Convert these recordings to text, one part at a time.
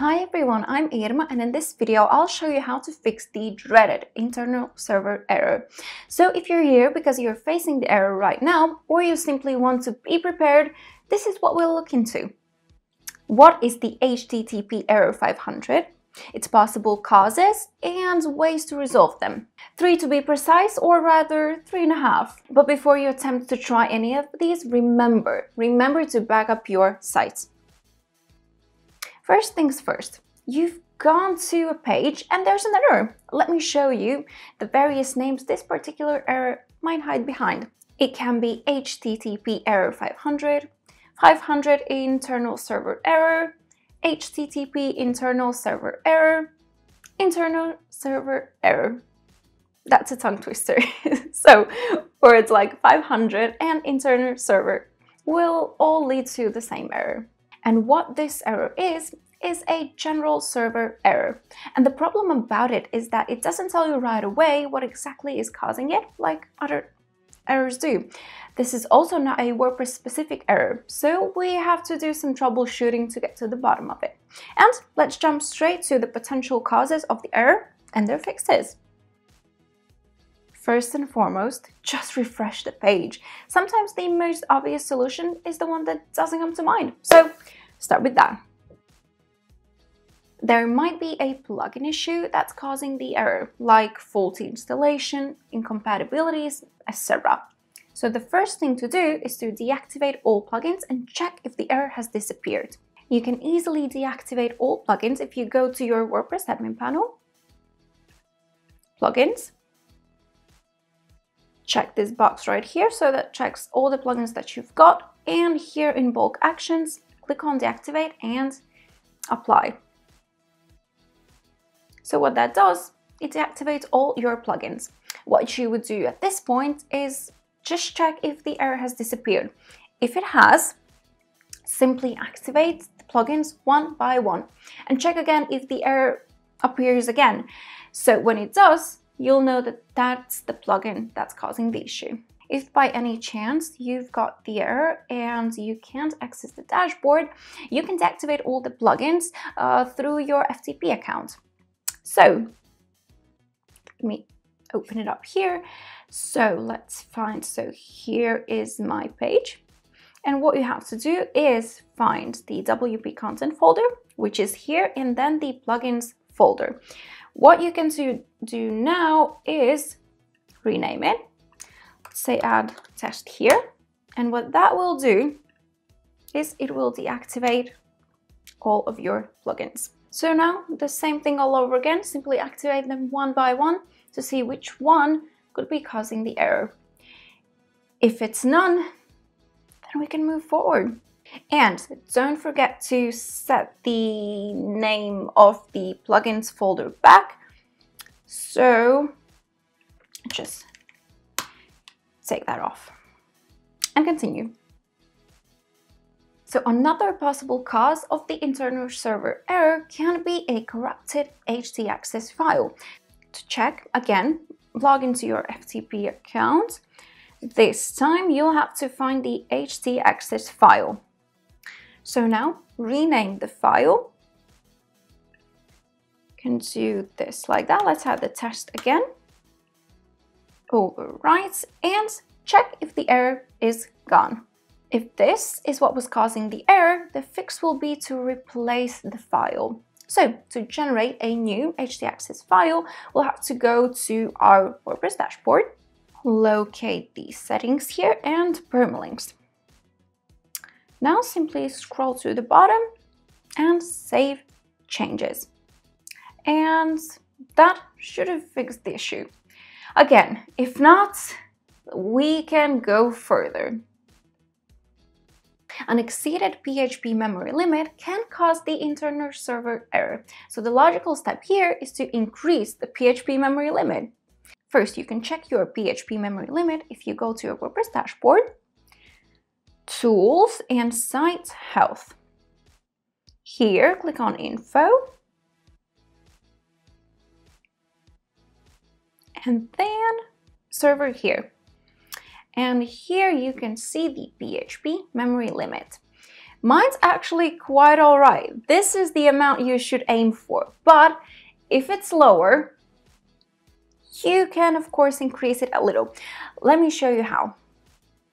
Hi everyone, I'm Irma and in this video I'll show you how to fix the dreaded internal server error. So if you're here because you're facing the error right now or you simply want to be prepared, this is what we'll look into. What is the HTTP error 500? Its possible causes and ways to resolve them. Three to be precise, or rather three and a half. But before you attempt to try any of these, remember, remember to back up your site. First things first, you've gone to a page and there's an error. Let me show you the various names this particular error might hide behind. It can be HTTP error 500, 500 internal server error, HTTP internal server error, internal server error. That's a tongue twister. so words like 500 and internal server will all lead to the same error. And what this error is, is a general server error. And the problem about it is that it doesn't tell you right away what exactly is causing it, like other errors do. This is also not a WordPress specific error, so we have to do some troubleshooting to get to the bottom of it. And let's jump straight to the potential causes of the error and their fixes. First and foremost, just refresh the page. Sometimes the most obvious solution is the one that doesn't come to mind. So start with that. There might be a plugin issue that's causing the error, like faulty installation, incompatibilities, etc. So the first thing to do is to deactivate all plugins and check if the error has disappeared. You can easily deactivate all plugins if you go to your WordPress admin panel, plugins, check this box right here so that checks all the plugins that you've got. And here in bulk actions click on deactivate and apply. So what that does it deactivates all your plugins. What you would do at this point is just check if the error has disappeared. If it has simply activate the plugins one by one and check again if the error appears again. So when it does you'll know that that's the plugin that's causing the issue. If by any chance you've got the error and you can't access the dashboard, you can deactivate all the plugins uh, through your FTP account. So, let me open it up here. So let's find, so here is my page. And what you have to do is find the WP content folder, which is here, and then the plugins folder. What you can do, do now is rename it. Let's say add test here. And what that will do is it will deactivate all of your plugins. So now the same thing all over again, simply activate them one by one to see which one could be causing the error. If it's none, then we can move forward. And don't forget to set the name of the plugins folder back. So just take that off and continue. So another possible cause of the internal server error can be a corrupted htaccess file. To check, again, log into your FTP account. This time you'll have to find the htaccess file. So now rename the file. Can do this like that. Let's have the test again. Overwrite and check if the error is gone. If this is what was causing the error, the fix will be to replace the file. So to generate a new htaccess file, we'll have to go to our WordPress dashboard, locate the settings here and permalinks. Now simply scroll to the bottom and save changes. And that should have fixed the issue. Again, if not, we can go further. An exceeded PHP memory limit can cause the internal server error. So the logical step here is to increase the PHP memory limit. First, you can check your PHP memory limit if you go to your WordPress dashboard Tools and Site Health. Here, click on Info. And then Server here. And here you can see the PHP memory limit. Mine's actually quite all right. This is the amount you should aim for, but if it's lower, you can of course increase it a little. Let me show you how.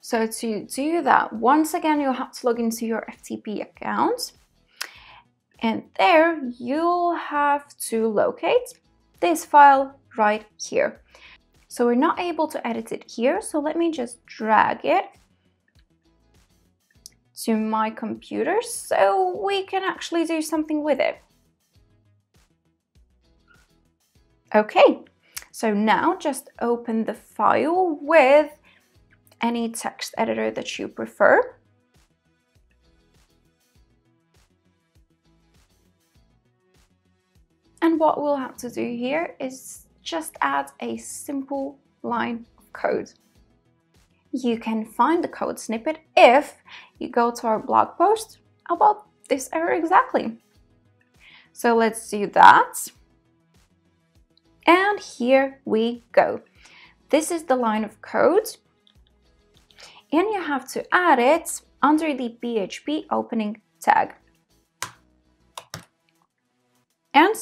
So to do that, once again, you'll have to log into your FTP account. And there you'll have to locate this file right here. So we're not able to edit it here. So let me just drag it to my computer so we can actually do something with it. Okay, so now just open the file with any text editor that you prefer. And what we'll have to do here is just add a simple line of code. You can find the code snippet if you go to our blog post about this error exactly. So let's do that. And here we go. This is the line of code. And you have to add it under the PHP opening tag. And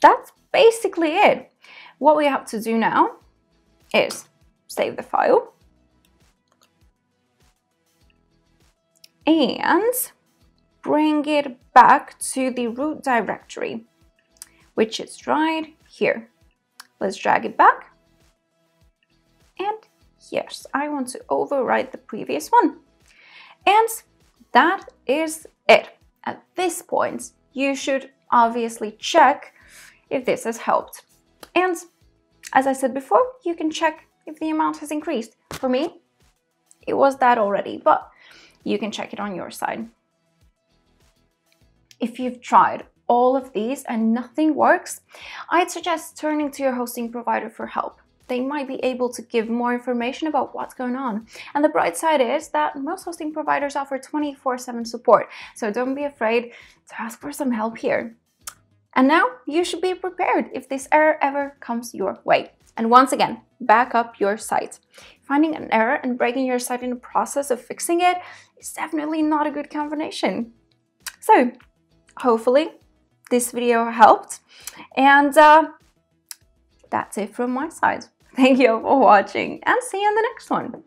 that's basically it. What we have to do now is save the file and bring it back to the root directory which is right here. Let's drag it back. And yes, I want to overwrite the previous one. And that is it. At this point, you should obviously check if this has helped. And as I said before, you can check if the amount has increased. For me, it was that already, but you can check it on your side. If you've tried all of these and nothing works, I'd suggest turning to your hosting provider for help. They might be able to give more information about what's going on. And the bright side is that most hosting providers offer 24 7 support, so don't be afraid to ask for some help here. And now you should be prepared if this error ever comes your way. And once again, back up your site. Finding an error and breaking your site in the process of fixing it is definitely not a good combination. So, hopefully, this video helped. And uh, that's it from my side. Thank you for watching and see you in the next one.